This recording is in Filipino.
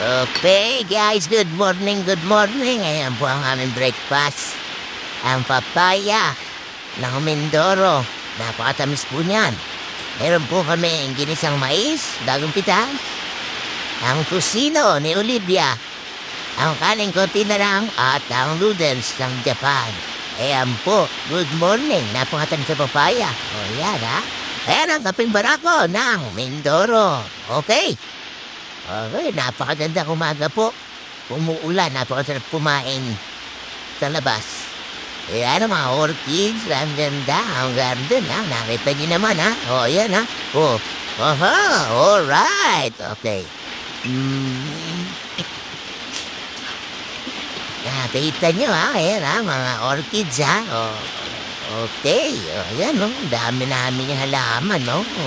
Okay, guys, good morning, good morning. Ayan po ang aming breakfast. Ang papaya ng Mindoro. Napakatamis po niyan. Meron po kami ang ginisang mais, bagong pitas. Ang kusino ni Olivia. Ang kaning na lang at ang noodles ng Japan. Ayan po, good morning. Napakatamis sa papaya. O yan ha. Ayan ang kaping barako ng Mindoro. Okay. Okay, napakaganda umaga po. Umuulan, napakasarap kumain sa labas. Ayan ang mga orchids, ang ganda, ang garden, ha? Nakita niyo naman, ha? O, yan, ha? O, aha, alright, okay. Mm. Nakita niyo, ha? Ayan, ha? Mga orchids, ha? O, okay, o, yan, no? Dami namin yung halaman, no? O,